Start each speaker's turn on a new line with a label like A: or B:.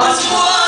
A: Mas